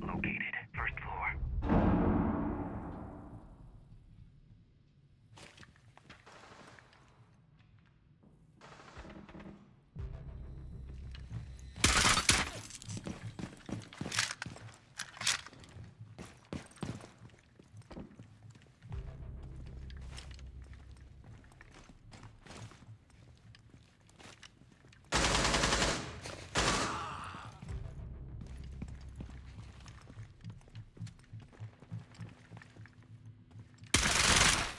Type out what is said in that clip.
located.